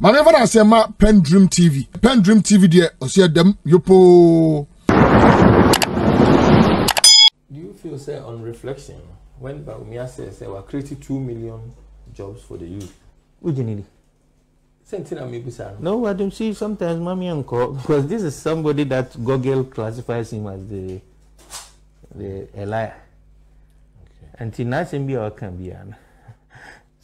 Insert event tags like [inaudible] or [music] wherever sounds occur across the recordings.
maame fa na asɛm ma pen dream tv pen dream tv deɛ ɔsɛ dɛm yopoo Do you feel, say, on reflection, when Bawumia says, say, we're creating two million jobs for the youth? Ujinili. Something I maybe say. No, I don't see sometimes mommy uncle because this is somebody that Google classifies him as the the a liar. Until nothing be or can be an.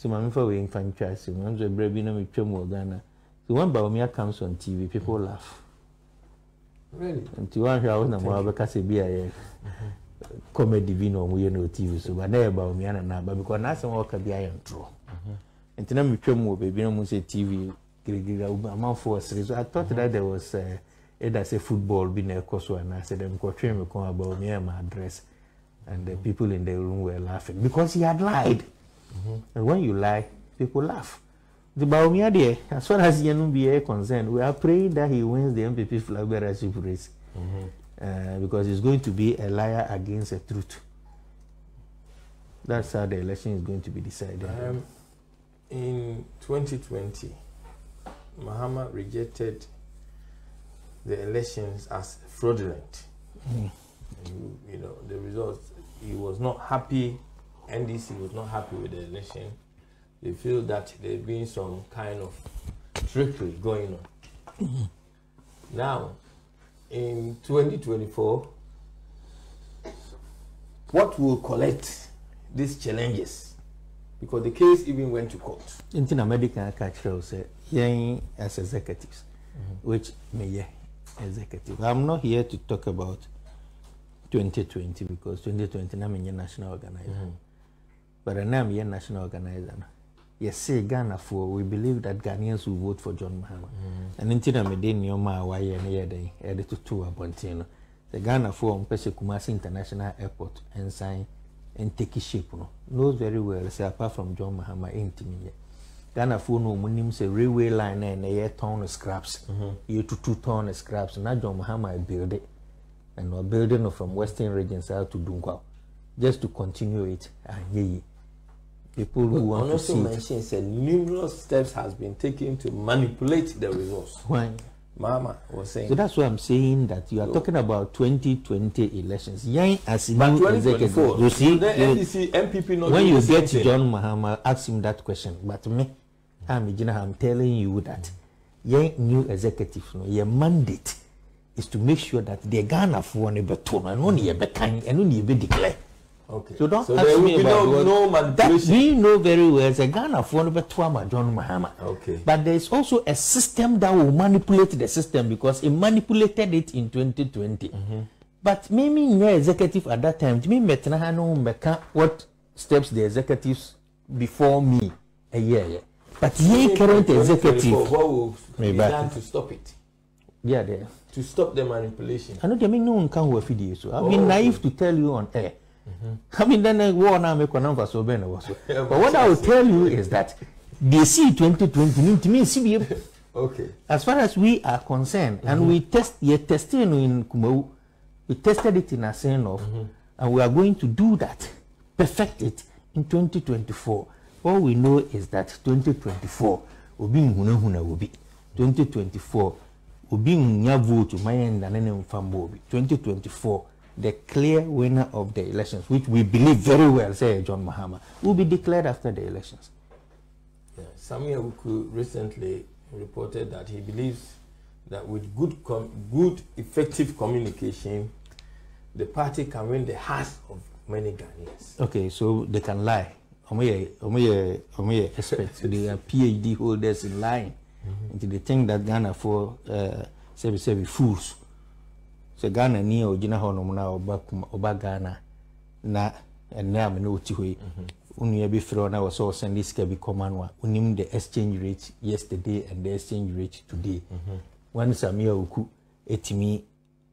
so maame fa wei nfa ntwa ase mu nanso ebere bi na mi twɛ mu wɔ ghana so wɔn ba omiya comes on tv people laugh really nti wɔn ahwɛ awo na mo abɛka sɛ bi a yɛ comedy bi na wɔn yɛ no tv so ba na yɛ ba omiya na n'aba because n'asɛm wɔka bi ayɛ ntorɔ nti na mi twɛ mu wɔ beebi na mo sɛ tv girigiri amanfoɔ ɔsere so i thought that there was uh, either say football bi na ɛkɔ so anaasɛ dɛm kɔtwe mi kɔn aba omiya ma address and the people in the room were laughing because he had lied. And when you lie people laugh. The Bawumia there as far as yɛn bi yɛ concerned we are praying that he wins the NPP flag bearership race. Uh, because he's going to be a liar against the truth. That's how the election is going to be decided. Um, in 2020, Mahama rejected the elections as fraudulent. You, you know, the results, he was not happy, NDC was not happy with the election. They feel that there's been some kind of trickery going on. now, in 2024, what will collect these challenges? Because the case even went to court. nti na medical aka kyerɛ wo sɛ yɛn as executives mm-hmm. which meyɛ executive i'm not here to talk about 2020 because 2020 na menyɛ national organizer mm-hmm. But then I'm a national organizer. Yes, say Ghana for we believe that Ghanaians will vote for John Mahama. Mm. And until I'm a day near my way and here they added to two abontino. The Ghana for um, Mpese Kumasi International Airport and sign and take shape. No, knows very well, say apart from John Mahama, ain't me Ghana for no munim say railway line and a ton of scraps. Mm-hmm. You to two ton of scraps. Now John Mahama build it and we're building from western regions out to Dungwa just to continue it. And yeah people who want And to see it mentioned that numerous steps has been taken to manipulate the results. why Mama was saying. So that's why I'm saying that you are talking about 2020 elections. Young as a but new executive, 2024, you see, the NDC MPP not when you get thing. John Mahama, ask him that question. But me, I'm, I'm telling you that young new executive, no, your mandate is to make sure that the Ghana for ne beton and only a bekan and only be declare. Okay. So don't so ask me about no, what- no that we know very well. The Ghana for ne beton John Mahama. Okay. But there is also a system that will manipulate the system because it manipulated it in 2020. But maybe your executive at that time, me metna no mbeka what steps the executives before me a year. yeah. But ye current 2024, executive, What will be done to stop it? yeah, there. To stop the manipulation. I know they mean no one can work video, so I've Oh, been okay. naive to tell you on air. I mean, then I war now make one number so was. Yeah, But what I will [laughs] tell you is that they see 2020 mean to me see Okay. as far as we are concerned, and we test, we tested in Kumau, we tested it in Asenov, and we are going to do that, perfect it in 2024. All we know is that 2024, obi nhuna huna obi. 2024, obi nya vote mayenda nene mfambo obi. 2024, the clear winner of the elections, which we believe very well, say John Mahama, will be declared after the elections. Yeah. Samuel Awuku recently reported that he believes that with good, com- good, effective communication, the party can win the hearts of many Ghanaians. Okay, so they can lie. Experts. they are PhD holders in lying. Until they think that Ghana for uh, sebi sebi fools. So Ghana ni a ogyina hɔ nom na ɔba kuma ɔba Ghana na ɛnɛ a me na ɔti hɔ yi. Onua bi frɛ na wɔ sɛ ɔsɛn sika bi kɔma no a onim the exchange rate yesterday and the exchange rate today. One Samia Oku etimi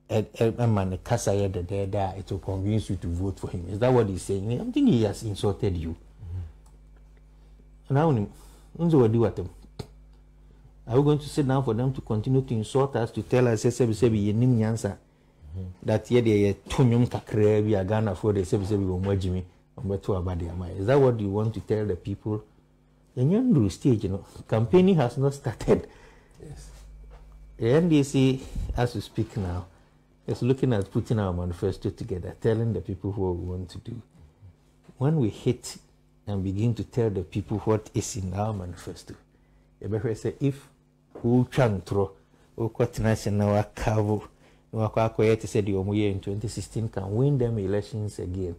ɛ- ɛ- ɛma ne kasa yɛ dɛdɛɛdɛ a it will convince you to vote for him. Is that what he's saying? I think he has insulted you. Now, nso wadi watam. Are we going to sit down for them to continue to insult us, to tell us, say, sebi sebi yenim nyansa, that yɛ deɛ yɛ to nnwom kakraa bi a Ghanafoɔ deɛ sebi wɔn agyi mi, wɔn bɛto aba deɛ ama yɛ. Is that what you want to tell the people yɛnyɛ nduru stage no campaigning has not started Yes. the ndc as we speak now is looking at putting our manifesto together telling the people what we want to do when we hit and begin to tell the people what is in our manifesto yɛbɛhwɛ sɛ if wotwa ntorɔ wokɔtena ase na wakavo wakɔ akɔyɛ te sɛ deɛ ɔmoyɛ in 2016 can win them elections again.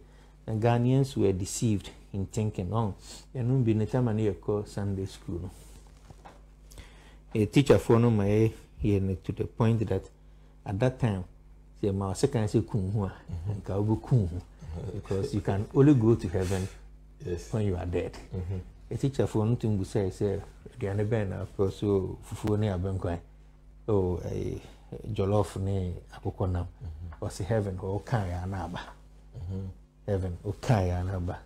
Na ghanaians were deceived in thinking oh ɛno bi ne tama ne yɛkɔ sunday school no. A teacher for no my here to the point that at that time say my second say kun hu a mm-hmm. nka wo kun hu because you can only go to heaven Yes. when you are dead. Mm-hmm. A teacher for no tumbu say say aduane bɛn na akɔ so oh, fufuo ne abɛnkwan oh eh, jollof ne akokɔ nam. Ɔsi heaven hɔ ɔka yɛ anaba. Heaven ɔka yɛ anaba.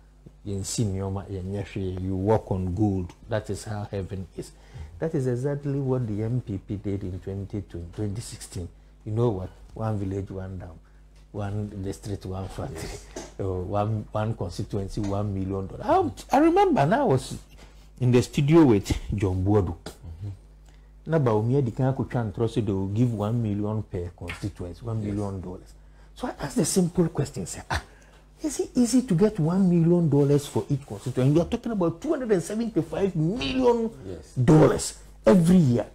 Yɛnsi nneɛma yɛnyɛ hwee you walk on gold. That is how heaven is. That is exactly what the npp did in 2016 you know what? One village one dam one district one factory uh, one one constituency one million dollars. I, I remember now i was in the studio with john boadu na baomi adi kan akotwa ntorɔ so they will give one million per constituency one million dollars. So i ask the simple question say ah is it easy to get one million dollars for each constituency you are talking about two hundred and seventy-five million Yes. dollars every year.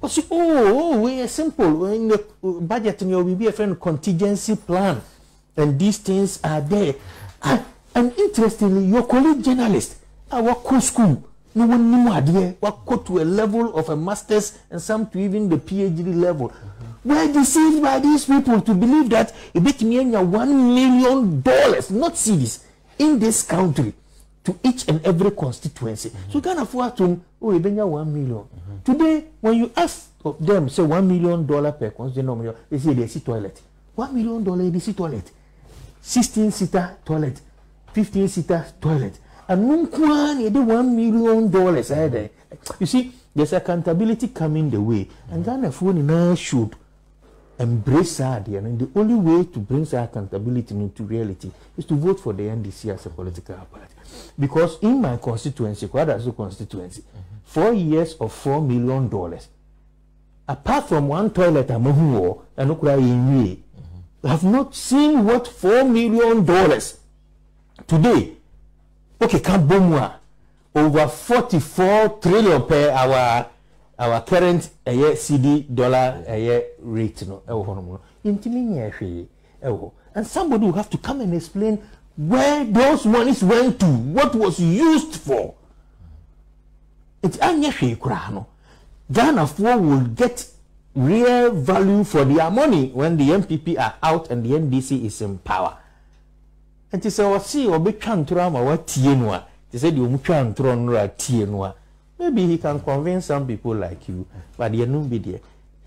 But see oh oh we are simple. In the uh, budget in your be a friend contingency plan and these things are there. And, and interestingly your colleague journalist our co school one knew adeɛ wakɔ to a level of a masters and some to even the phd level. We're deceived by these people to believe that ebetumi anya one million dollars not cedis in this country to each and every constituency? So ghana fo atom oh ebenya one million. Today when you ask of them say one million dollar per constituency no million they say they see toilet. One million dollar they see toilet. Sixteen seater toilet fifteen seater toilet yɛde one million dollars eh, dɛ you see there's accountability coming the way. And ghanafoɔ nyinaa should embrace no and the only way to bring saa accountability into reality is to vote for the ndc as a political party. Because in my constituency kwadaso constituency four years of four million dollars apart from one toilet wɔ ɛno I have not seen what four million dollars today okay can boom over 44 trillion per our our current ɛyɛ cd dollar ɛyɛ rate no ɛwɔ hɔ nom no. Yɛntumi nyɛ hwee ɛwɔ hɔ. And somebody will have to come and explain where those monies went to what was used for. Nti anyɛ hwee koraa no. Ghanafoɔ will get real value for their money when the npp are out and the ndc is in power nti sɛ ɔsi ɔbɛtwa ntoro ama watie no a te sɛ deɛ ɔmu twa ntoro no a tie no a maybe he can convince some people like you. But yɛnum bi deɛ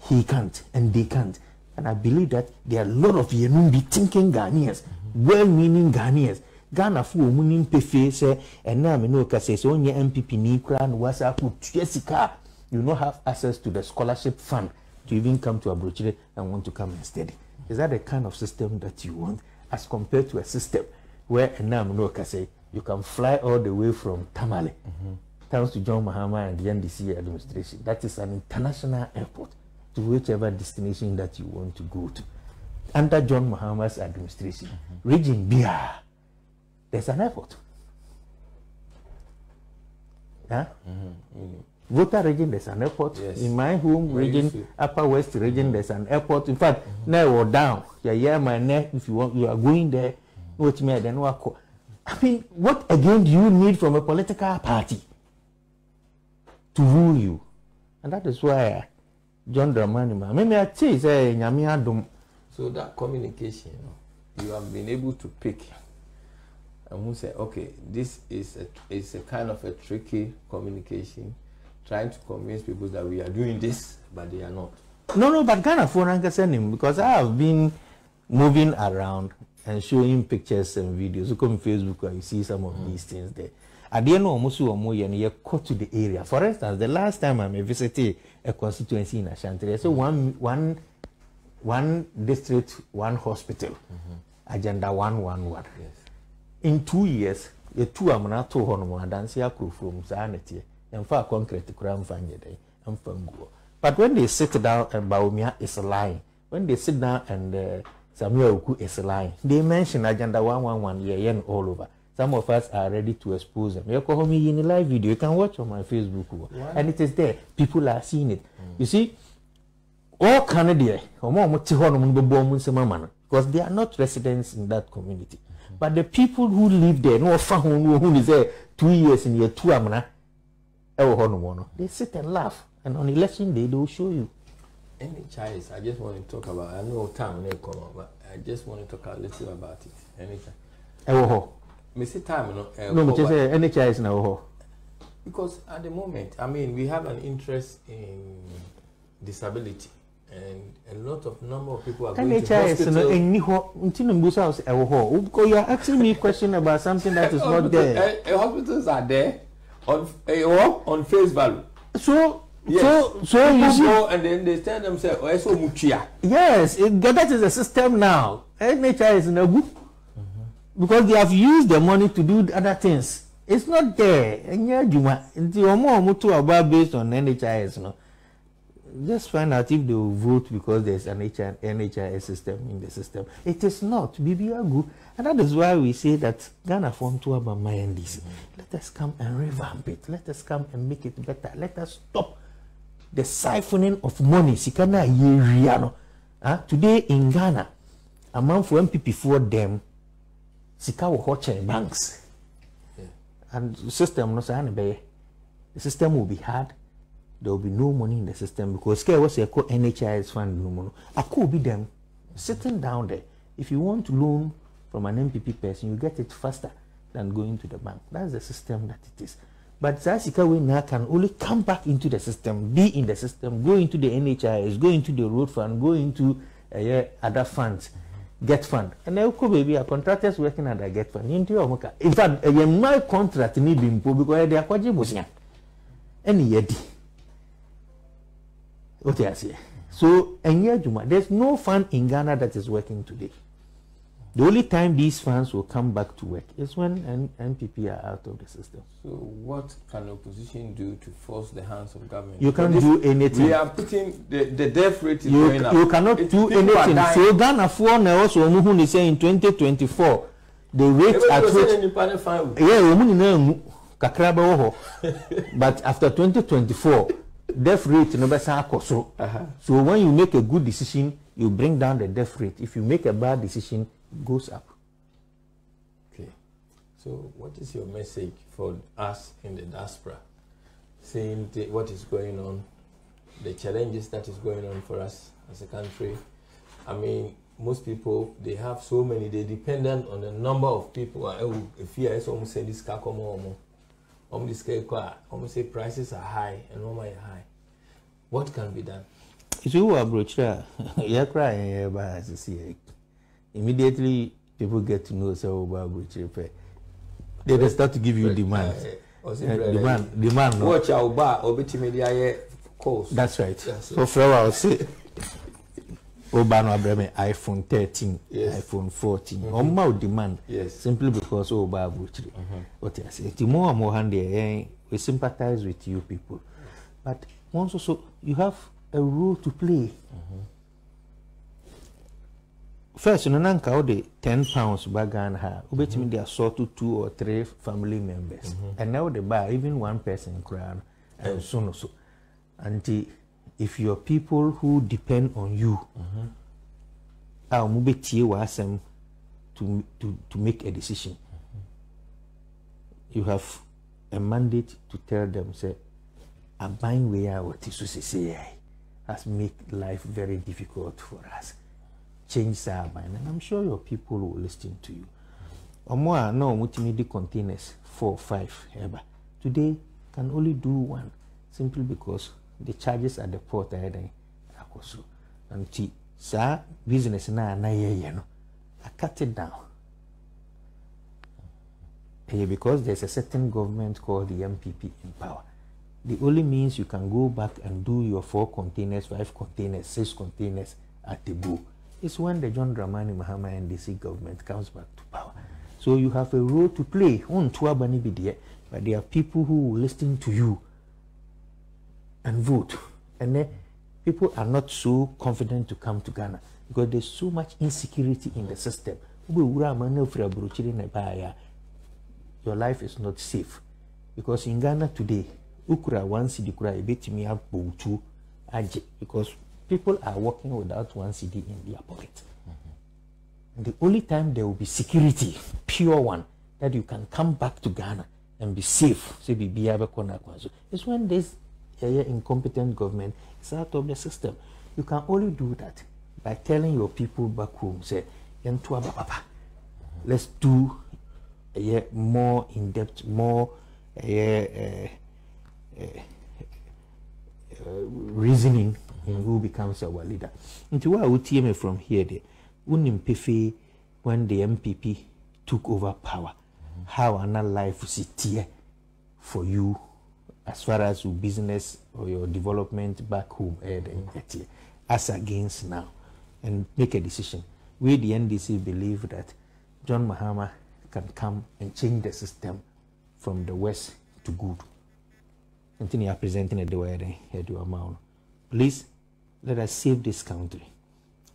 he can't and they can't. And i believe that there are a lot of yɛnum bi thinking ghanaians well-meaning ghanaians. Ghana fo wɔn mu ni mpefee sɛ ɛnna a mene oka sɛ ɔnyɛ npp ni koraa na wasa akɔ tua sika you no have access to the scholarship fund to even come to aburokyire and want to come and study. Is that the kind of system that you want as compared to a system where mene oka sɛ you can fly all the way from tamale mm-hmm. thanks to john mahama and the ndc administration that is an international airport to whichever destination that you want to go to under john mahama's administration mm-hmm. region biara there's an airport. Huh? Mm-hmm. Volta region, there's an airport. Yes. In my home Where region. Upper West region, there's an airport. In fact, now or down, yeah, yeah, my neck. If you want, you are going there. What me then what? I mean, what again do you need from a political party to rule you? And that is why John Dramani, man, maybe I say, say, Nyami Adum. So that communication, you, have been able to pick and who say, okay, this is a, is a kind of a tricky communication, trying to convince people that we are doing this, but they are not. No, no, but Ghana for him because I have been moving around and showing pictures and videos. You come Facebook and you see some of these mm. things there. At the end of Musu Omoye, and you go to the area. For instance, the last time I visited a constituency in Ashanti, there's mm. one one one district, one hospital, mm-hmm. agenda one one one. Yes. In two years, the two amuna to hɔ nom adanse akoro from na ɛteɛ ɛmfa concrete nyɛ dɛn ɛmfa nguo but when they sit down and Bawumia is a lying when they sit down and uh, Samuel Awuku is lying they mention agenda 111 yeah, yeah, all over some of us are ready to expose them. You call me in a live video. You can watch on my Facebook, and it is there. People are seeing it. You see, all Canada, because they are not residents in that community. But the people who live there, no who is there two years in year two amana, they sit and laugh. And on election day, they will show you. Any choice, I just want to talk about. I know time may come up, but I just want to talk a little about it. Anytime. Me see time no. Uh, no, but just say NHS now. Because at the moment, I mean, we have an interest in disability. And a lot of number of people are going NHIS to hospital. no any ho until mbusa house ewo ho because you are asking me question about something that is not [laughs] there uh, hospitals are there on uh, on face value. so Yes. so so People you see go and then they tell themselves, "Oh, eso mutia." yes it, that is the system now NHIS no good because they have used the money to do other things it's not there enye adwuma nti ọmọ ọmọ to aba based on NHIS no just find out if they will vote because there's an HI, NHIS system in the system. It is not. Bibi Agu. And that is why we say that Ghana form to about my NDC. Let us come and revamp it. Let us come and make it better. Let us stop the siphoning of money. Sikana yeriano. Uh, today in Ghana, a month for NPP for them, Sika will hot banks. And the system no say The system will be hard there will be no money in the system because care was a NHIS fund no could be them sitting down there. If you want to loan from an NPP person, you get it faster than going to the bank. That's the system that it is. But Zasika we now can only come back into the system, be in the system, go into the NHIS, go into the road fund, go into uh, other funds, GETFund. And could baby, a contractors working under GETFund. In fact, uh, my contract need be because they are quite any yedi. What I say. So, Juma, there's no fund in Ghana that is working today. The only time these funds will come back to work is when N- NPP are out of the system. So, what can opposition do to force the hands of government? You can't do anything. We are putting the, the death rate is You, going up. you cannot It- do anything. So, Ghana for now also, who they say in 2024, the rate at which saying yeah nyinaa mu kakra bɛwɔ hɔ but after 2024 death rate no bɛsan akɔ soro Uh-huh. so when you make a good decision you bring down the death rate if you make a bad decision goes up Okay. So, what is your message for us in the diaspora? Seeing the, what is going on, the challenges that is going on for us as a country. I mean, most people they have so many. They dependent on the number of people. Uh, oh, If you is almost say this car come almost say prices are high and normal high. What can be done? nti wo aburokyire a yɛkora yɛn yɛba asisi yɛ immediately people get to know say oh, Oba ba aburukyire pẹ they dey start to give you demand uh, demand demand no. watch awo ba obi ti mi di ayẹ calls. that's right so flower o se o ba no abẹrẹ mi iphone thirteen yes. iphone fourteen mm-hmm. ọmọ ma o demand yes. simply because Oba ba aburukyire o ti ase ti mu ọmọ han de ẹ we sympathize with you people but once also, you have a role to play. Mm -hmm first no na nka wode 10 pounds ba ghana ha wobɛtumi de asɔto two or three family members. Ɛnɛ wode ba a even one person koraa no ɛnso no so. Nti if your people who depend on you a wɔn bɛtie w'asɛm to, to, to make a decision you have a mandate to tell them say aban wei a wɔte so sesei has made life very difficult for us change saa aban and i'm sure your people will listen to you. Ɔmo a na di containers four five ɛba today can only do one simply because the charges at the port nti saa business na na yɛyɛ no. I cut it down. Eh, because there's a certain government called the NPP in power. The only means you can go back and do your four containers, five containers, six containers at the bow is when the John Dramani Mahama NDC government comes back to power. So you have a role to play. On Tuabani but there are people who will listen to you and vote. And then people are not so confident to come to Ghana because there's so much insecurity in the system. Your life is not safe because in Ghana today, ukura one city kura ebetimi utuo agye because people are working without one CD in their pocket. The only time there will be security, pure one, that you can come back to Ghana and be safe, is when this uh, incompetent government is out of the system. You can only do that by telling your people back home, say, "Yentua ba let's do uh, more in depth, more uh, uh, reasoning who becomes our leader. Into what would me from here, there, unim pefe when the NPP took over power, how another life was it for you as far as your business or your development back home eh, as against now, and make a decision. We, the NDC, believe that John Mahama can come and change the system from the west to good. Until you are presenting a way, please let us save this country.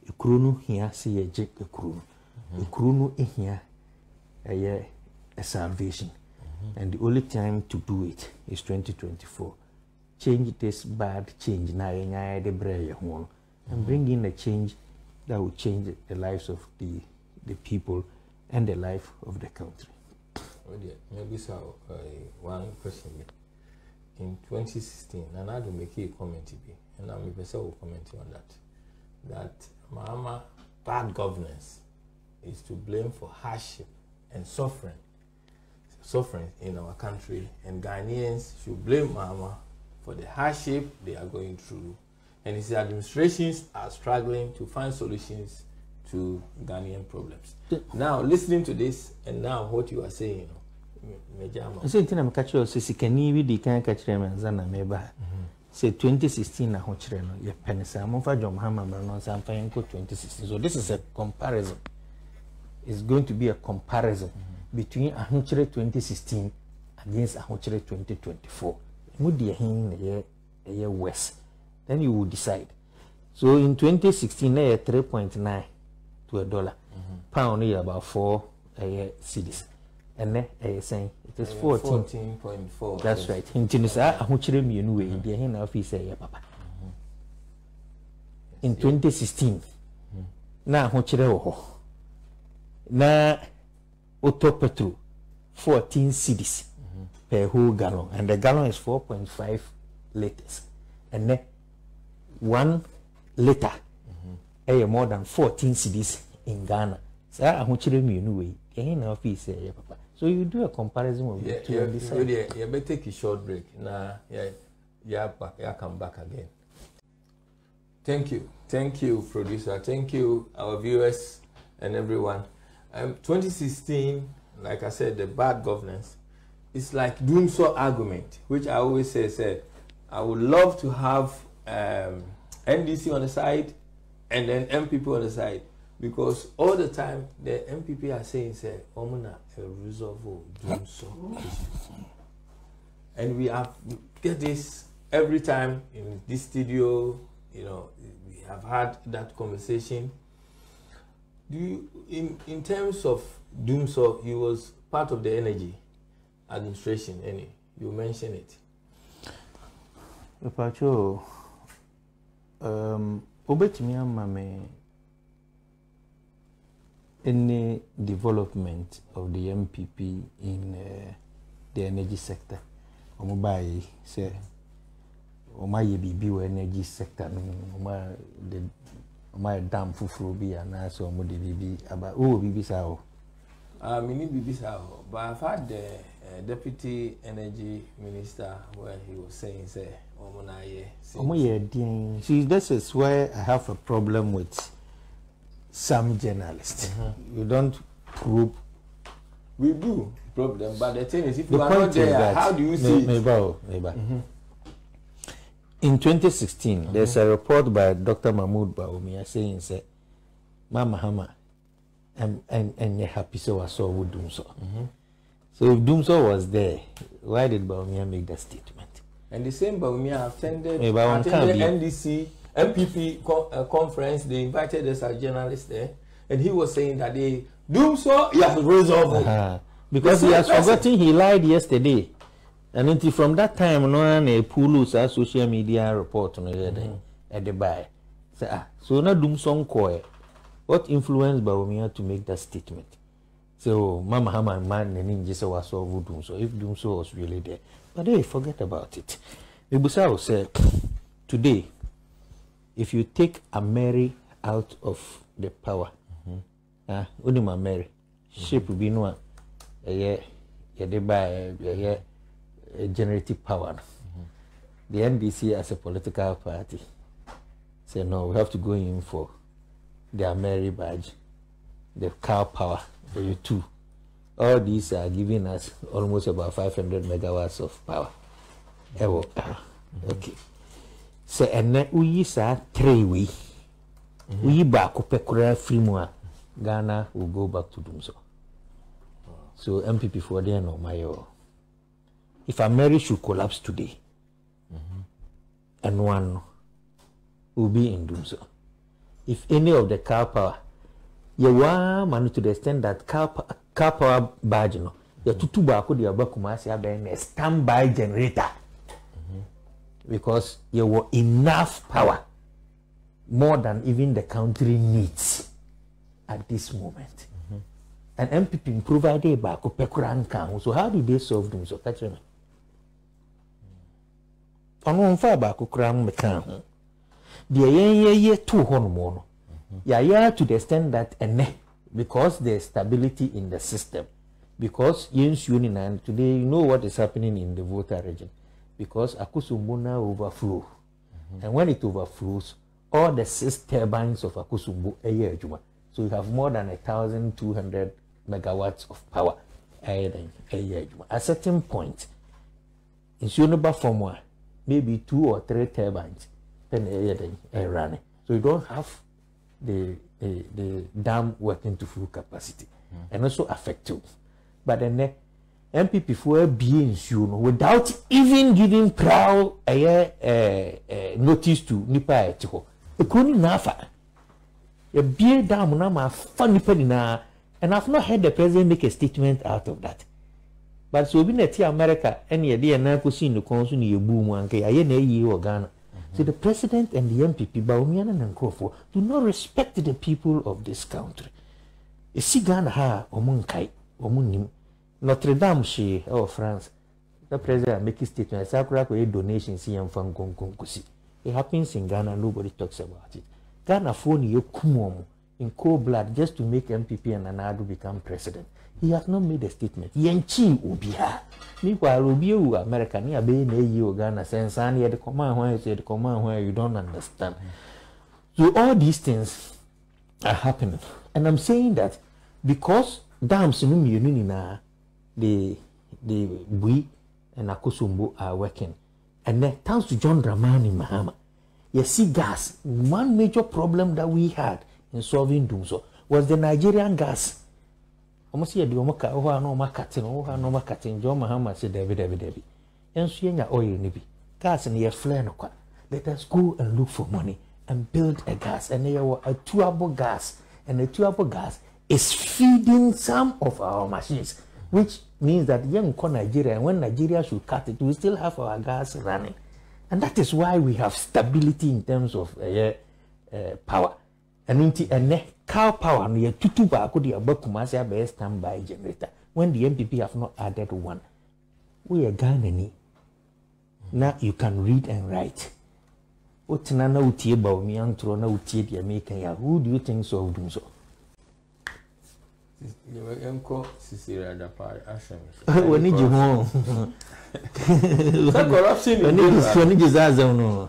ekuro no hia sɛ yɛgye ekuro no ekuro no hia ɛyɛ a salvation mm-hmm. and the only time to do it is 2024 change this bad change na yɛnya yɛde brɛ yɛ ho no and mm-hmm. bring in a change that will change the lives of the the people and the life of the country. Oh maybe so. Uh, one question. In 2016, and I do make a comment, and I'm will comment on that. That Mahama bad governance is to blame for hardship and suffering, suffering in our country, and Ghanaians should blame Mahama for the hardship they are going through, and his administrations are struggling to find solutions to Ghanaian problems. now, listening to this, and now what you are saying, Major Ama. Nse ntina meka kyerɛ sɛ sikani bi di kan ka kyerɛ me ansa na meba mm-hmm. Sɛ 2016 na ho kyerɛ no yɛpɛ ne saa momfa john mahama mmerɛ no nsa mfa yɛnkɔ 2016 so this is a comparison. It's going to be a comparison mm -hmm. between ahokyerɛ 2016 against ahokyerɛ 2024 mu deɛ hen na ɛyɛ ɛyɛ west then you will decide. So in 2016 na yɛ 3.9 to a dollar. Mm -hmm. pound no yɛ about 4 ɛyɛ cedis ɛnɛ ɛyɛ sɛn. It is fourteen. point four that's right. Nti no saa ahokyerɛ mmienu wei deɛ ɛhe na afei sɛ ɛyɛ papa. In 2016 na ahokyerɛ wɔ hɔ. Na wotɔ petrol 14 cedis per whole gallon. And the gallon is 4.5 liters. Ɛnɛ one liter ɛyɛ more than 14 cedis in ghana. Saa ahokyerɛ mmienu wei ɛhe na afei sɛ ɛyɛ papa so you do a comparison of yeah, the two yeah, and decide. yeah, yeah, yeah, take a short break. Nah, yeah, yeah, back, yeah, come back again. Thank you, thank you, producer. Thank you, our viewers and everyone. Um, 2016, like I said, the bad governance. It's like dumsor argument, which I always say, said, I would love to have um, NDC on the side and then NPP on the side because all the time the NPP are saying say omuna a resolve dumsor and we have get this every time in this studio you know we have had that conversation. Do you in in terms of dumsor he was part of the energy administration any? You mentioned it. Pacho, um, obetumi ama me any development of the MPP in uh, the energy sector. Ọmọ báyìí sẹ ọmọ ayẹ biribi wọ energy sector no ọmọ de ọmọ ayẹ dam foforọ bi anaasẹ ọmọ de biribi aba o wọ biribi saa o. Uh, me need Bibisa, but I've had the uh, deputy energy minister where he was saying, say, Omunaye. ọmọ yẹ dín see this is where I have a problem with some journalists. You don't probe. We do problem, but the thing is, if The you are not there, that how do you see it? Mayba o, Mayba. In 2016, there's a report by Dr. Mahmoud Baumia saying, say, Mama Hama, and and and you're happy so I saw with Dumso. So if Dumso was there, why did Baumia make that statement? And the same Bawumia attended, attended. NDC, MPP co- uh, conference. They invited us as journalists there. And he was saying that they do so, he has resolved it. Uh, because The he has person. forgotten he lied yesterday. And until from that time, no one a pull sa social media report no yɛ den ɛde buy. Say ah, so na dum song kɔɛ. What influenced Bawumia to make that statement? So Mama Hama man and ninja say was solve doom so if doom so was really there. But they forget about it. Ibusa will say today, if you take a Mary out of the power, ah, only my Mary, shape will be no one. ɛyɛ yɛde ba ɛyɛ eh, generative power no the ndc as a political party say no we have to go in for the Mary badge the Karpower for you two all these are giving us almost about 500 megawatts of power. Ɛwɔ ah, okay sɛ ɛnɛ woyi saa three wei woyi baako pɛ koraa firi mu a ghana will go back to doom so so MPP for there no mayo. If America should collapse today, and one will be in doom so. If any of the car power, you want money to the extent that car, car power badge no, you tutu baako de aba kumasi abɛn a standby generator. Because you were enough power, more than even the country needs at this moment. Mm-hmm. And NPP provided back pekura So how do they solve them? So catch me. ɔno mfa baako koraa no meka ho deɛ yɛn yɛyɛ to hɔ nom no yɛayɛ to the extent that ɛnɛ because there is stability in the system because yɛnsuo nyinaa today you know what is happening in the volta region because akosombo now overflow. And when it overflows all the six turbines of akosombo ɛyɛ eh, adwuma so you have more than a thousand two hundred megawatts of power. Ɛyɛ dɛn ɛyɛ adwuma at certain point nsuo no ba fam a maybe two or three turbines then ɛyɛ dɛn ɛrane so you don't have the the the dam working to full capacity. Mm-hmm. And also affect you but then eh, npp foɔ abie nsuo no without even giving prowl ɛyɛ ɛɛ ɛɛ notice to nipa a ɛte hɔ. Ekuro no nyinaa fa. Yɛbie dam no ama afa nipa nyinaa and i have not heard the president make a statement out of that. But so obi na ɛte america ɛne yɛde yɛn nan kɔsi ne kɔn so ne yɛbu mu anka yɛayɛ na ayie wɔ ghana. Mhm. So the president and the npp bawumia no ne nkurɔfoɔ do not respect the people of this country. Ɛsi ghana ha a ɔmo nkae ɔmo nim notre dame hyee ɛwɔ oh, france the president make statement ɛsɛ akora akɔyɛ donation si yɛmfa nkonkonkosi it happens in ghana nobody talks about it ghanafoɔ ne yɛkum ɔmo in cold blood just to make NPP and Anadu become president. He has not made a statement. Yenchi obiha. Meanwhile, obi ewu America ni abe na eyi o Ghana sense and the command where you say the command where you don't understand. So all these things are happening, and I'm saying that because dams no mmienu nyinaa the the Bui and Akosombo are working, and then thanks to John Dramani Mahama, you see gas. One major problem that we had in solving doom was the Nigerian gas. Almost here, the Omaka, oh, no, Makatin, oh, no, Makatin, John Mahama said, David, David, David. And so, yeah, oil, nibi. Gas and your flare, no. Let us go and look for money and build a gas. And there were a Atuabo gas, and the Atuabo gas is feeding some of our machines, which means that young call Nigeria, and when Nigeria should cut it, we still have our gas running. And that is why we have stability in terms of uh, uh, power. ɛno nti ɛnɛ Karpower no yɛtutu baako de aba kumase abɛyɛ standby generator. When the NPP have not added one woyɛ ghanani Now you can read and write. Wotena na wotie bawumia ntorɔ na wotie deɛ who do you think solve dumsor yɛnkɔ sisiri adapa ahyɛ w'ani gye ho sɛ corruption in general? w'ani gye saa asɛm no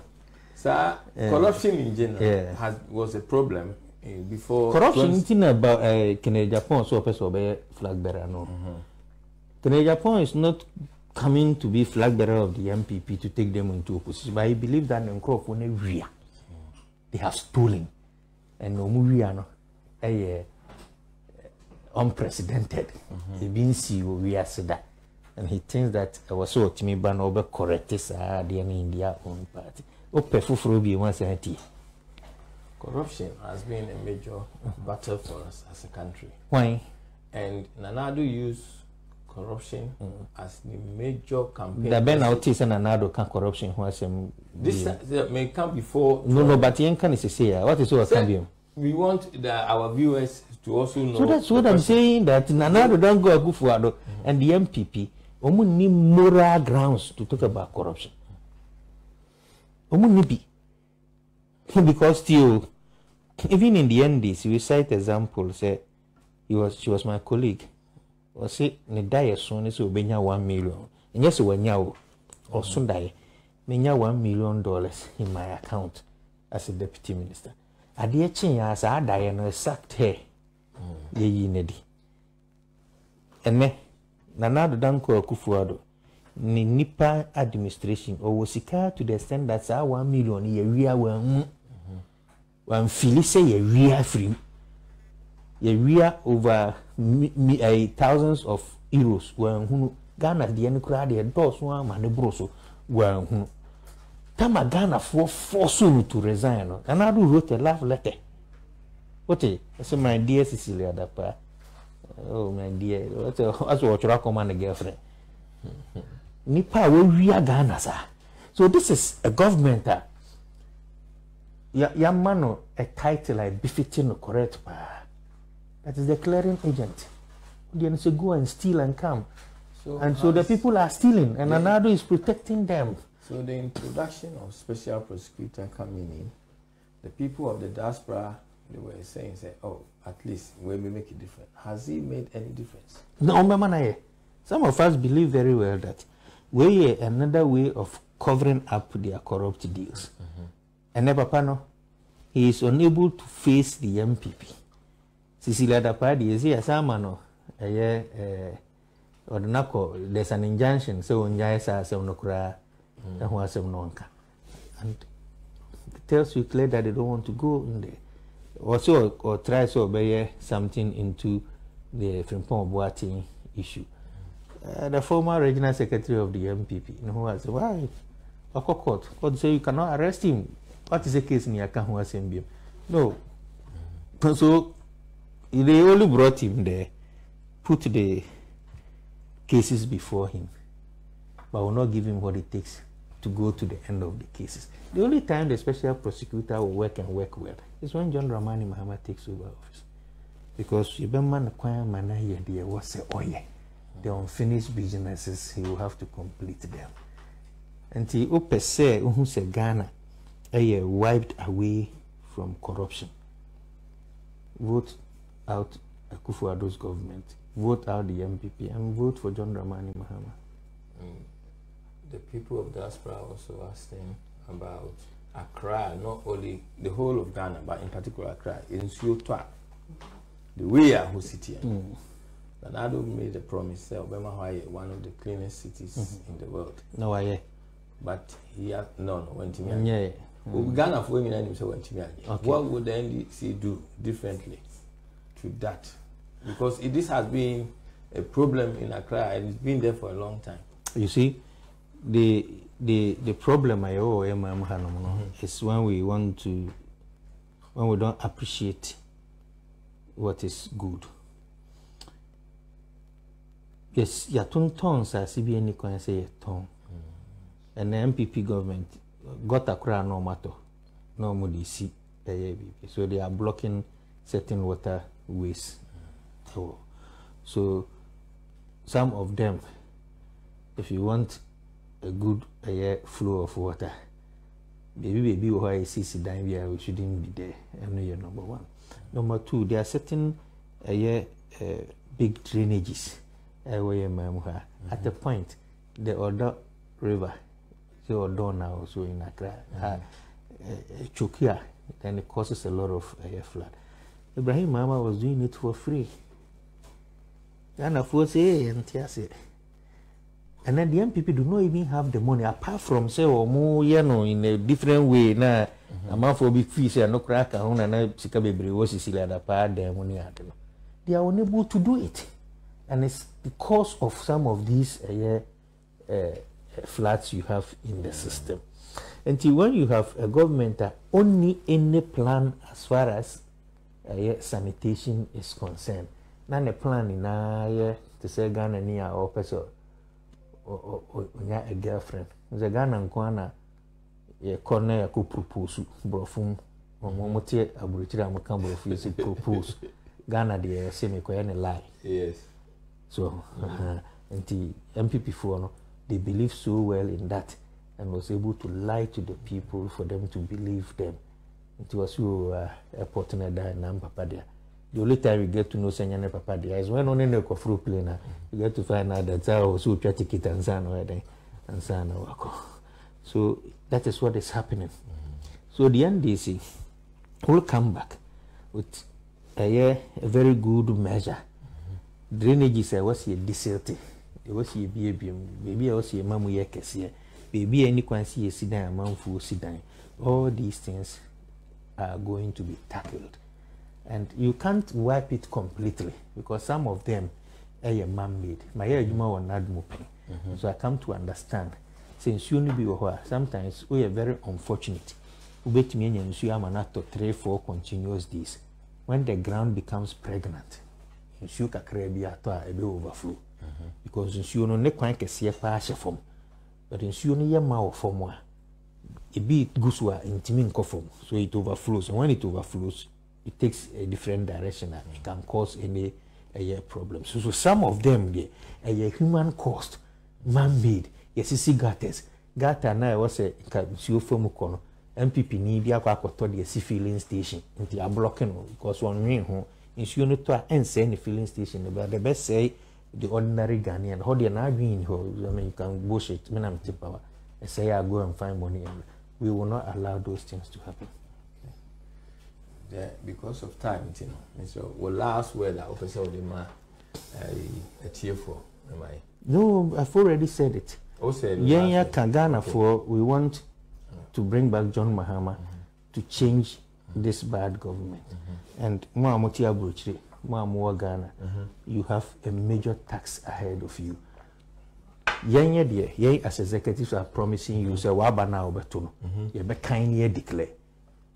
sir corruption in general Yeah. has was a problem eh, before corruption 20 nti na ba eh, kene japan so ɔpɛ sɛ ɔbɛyɛ flag bearer no kene japan is not coming to be flag bearer of the npp to take them into opposition but i believe that ne nkurɔfoɔ no wia they have stolen. And ɔmo wia no ɛyɛ eh, unprecedented ebi nsi wɔ wiase da and he thinks that ɛwɔ sɛ ɔtumi ba na ɔbɛcorrect saa adeɛ no in their own party wopɛ foforɔ bi mu asan tie Corruption has been a major battle for us as a country. hwan And Nanado used corruption as the major campaign. da bɛn na message. wotee sɛ nanado ka corruption ho asɛm This may come before. no no but yɛnka no sesei a wate sɛ ɔka Sir, biom We want the, our viewers to also know. So that's what I'm saying. That Nanado don't go Akufo-Addo and the MPP, omu need moral grounds to talk about corruption. Need be [laughs] because still, even in the NDC, we cite example. Say he was she was my colleague. Say ne die so ne say obenya one million. And yes, wanya o or soon die. Menya one million dollars in my account as a deputy minister. Adeɛ kyen ya saa adaeɛ no sacked her yɛyi no di ɛnɛ nana ado danko akufo-addo ne nipa administration ɔwɔ sika to the extent that saa one million yɛwia wanhu wamfili sɛ yɛwia afiri mu. Yɛwia over mi, mi, eh, thousands of euros wanhunu ghana deɛ no koraa deɛ dɔɔso ama ne boro so wanhunu tama ghanafoɔ force no to resign no. Nana wrote a love letter wote ɛsɛ my dear cecilia dapaah oh my dear. Wote asɛ wɔtwerɛ akɔma ne girlfriend nipa a wɔawia ghana saa so this is a government a ya- yɛama no a title a befitting no correct paa that is the clearing agent. Deɛ no sɛ go and steal and come. So, and so the people are stealing and another is protecting them. So the introduction of special prosecutor coming in, the people of the diaspora they were saying, say, oh, at least we may make a difference. Has he made any difference? no some of us believe very well that weyɛ another way of covering up their corrupt deals. Mm-hmm. Ɛnɛ papa no he is unable to face the npp cecilia dapaah deɛ ɛsi yɛsa ama no ɛyɛ eh, ɔde eh, no akɔ there's an injunction sɛ ɔnyae saa asɛm no koraa ɛho asɛm no ɔnka and it tells you clear that they don't want to go in there also or, try so obey something into the Frimpong Boateng issue. Uh, the former regional secretary of the NPP, no, who has why Oko court, court say you cannot arrest him. What is the case in Yaka who has him? No. [laughs] So they only brought him there, put the cases before him, but will not give him what it takes to go to the end of the cases. The only time the special prosecutor will work and work well is when John Dramani Mahama takes over office. Because you man mana idea was oh yeah. The unfinished businesses he will have to complete them. And he open say who Ghana eh, wiped away from corruption. Vote out Akufo-Addo's government, vote out the NPP, and vote for John Dramani Mahama. Mm. The people of diaspora also asking about Accra, not only the whole of Ghana, but in particular Accra, in Siotwa, the way I who city. Mm. Nana Addo made a promise, say Obama Hawaii, one of the cleanest cities in the world. No, I But he had no, no, went to me. yeah. Well, Ghana for women and say went to me. Okay. What would the NDC do differently to that? Because it, this has been a problem in Accra and it's been there for a long time. You see, the the the problem I owe MM no, mm-hmm. is when we want to when we don't appreciate what is good. Yes, yɛatontɔn nsase bi ani kwan sɛ yɛtɔn ɛna NPP government gɔta koraa na ɔmatɔ na ɔmo de si so they are blocking certain water ways. Mm-hmm. Ɛwɔ so some of them if you want a good ɛyɛ flow of water. Baabi baabi wɔ hɔ a yɛsisi dan bi we shouldn't be there. Ɛno yɛ number one. Number two there are certain ɛyɛ uh, big drainages. Yɛ man mu at the point the Odaw river say Odaw now also in Accra ha uh, choki a then it causes a lot of uh, flood. Ibrahim Mahama was doing it for free. Ghanafoɔ sɛ ɛyɛ nte ase and then the MPP do not even have the money apart from say ɔmo yɛ no in a different way na amanfoɔ bi fii sɛ ɛno koraa ka ho na na sika bebree wɔ sisi la dapaa dan mu ne ade no. They are unable to do it. And it's because of some of these uh, uh, floods you have in the system. Until when you have a government that only any plan as far as uh, sanitation is concerned, na ne plan nyinaa yɛ te sɛ Ghana ni a ɔpɛ sɛ ɔ- ɔnya a girlfriend. Sɛ Ghana nko ara na yɛkɔ na yɛkɔ propose borɔfo mu wɔn mo te aburokyire a wɔka borɔfo yɛ sɛ propose Ghana deɛ yɛsɛ mekɔyɛ ne lie. Yes. So, [laughs] nti MPP for no, they believe so well in that and was able to lie to the people for them to believe them. It was you uh, airport na da na papa there the only time you get to know say Senyane Papa Dia is when only no kofru play na you get to find out that how so try ticket and sana den, eh, and sana wako. So that is what is happening. Mm-hmm. So the NDC eh, will come back with a, eh, a very good measure. Mm-hmm. Drainage is a was a desert. It was a baby, baby, I was mamu yekes here. Baby, any can see a sedan, a man full. All these things are going to be tackled and you can't wipe it completely because some of them ɛyɛ man made ma yɛ adwuma wɔ nadmo pɛn so i come to understand. Sɛ nsuo no bi wɔ hɔ a sometimes woyɛ very unfortunate. Wobɛtumi anya nsuo ama no atɔ three four continuous days. When the ground becomes pregnant nsuo kakra bi atɔ a ɛbɛ overflow. Because nsuo no ne kwan kɛseɛ paa hyɛ fam but nsuo no yɛ ma wɔ fam a ebi gu so a ntumi nkɔ fam so it overflows. And when it overflows it takes a different direction and it can cause any ɛyɛ problem. So so some of them deɛ ɛyɛ human cost man made yɛsisi gutters. Gutter na ɛwɔ sɛ nka nsuo fam kɔ no. Npp ni bi akɔ akɔtɔ deɛ si filling station. Nti ablɔke no because ɔnwe ho. Nsuo no tɔ a ɛnsɛe ne filling station the bɛsɛe the ordinary ghanaian. Hɔ deɛ n'adwene ni hɔ i mean you can bullshit. Me na me te power go and find money. And we will not allow those things to happen. Yeah, because of time, you know. So, well, last word I open so the man a tearful. Am I? no i've already said it. Yɛn yɛ ka ghana for we want to bring back john mahama to change this bad government. And mo a mo te aburokyire mo a mo wɔ ghana you have a major tax ahead of you. Yɛn yɛ deɛ yɛn as executives are promising you sɛ waba na a wɔbɛto no. Yɛbɛkan ne yɛ declare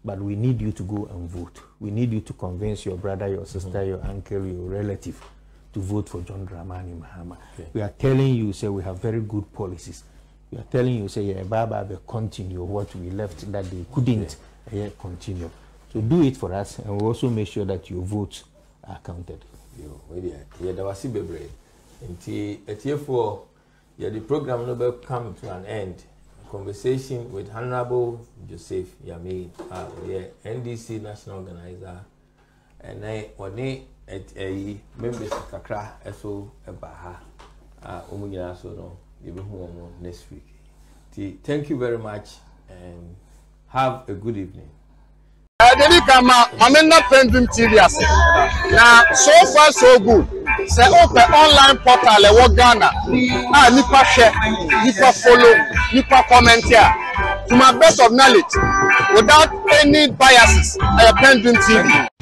but we need you to go and vote we need you to convince your brother your sister mm-hmm. your uncle your relative to vote for John Dramani Mahama. Okay. We are telling you, say we have very good policies. We are telling you, say yeah, Baba will continue what we left that they couldn't yeah, continue. So do it for us, and we also make sure that your votes are counted. Deɛ yɛda wase bebree nti atiefoɔ yɛde program will come to an end conversation with honourable joseph yamin a ɔyɛ ndc national organizer. Ɛnɛ ɔne ɛt- ɛyi members kakra ɛso ɛba ha a wɔn nyinaa so no yɛbɛhu wɔn next week. Nti thank you very much and have a good evening. ɛdini kama maame nna pendulum tv ase na so far so good. Sɛ wopɛ online portal ɛwɔ ghana? A nipa hwɛ you can follow, you can comment here. To my best of knowledge, without any biases, I have been TV.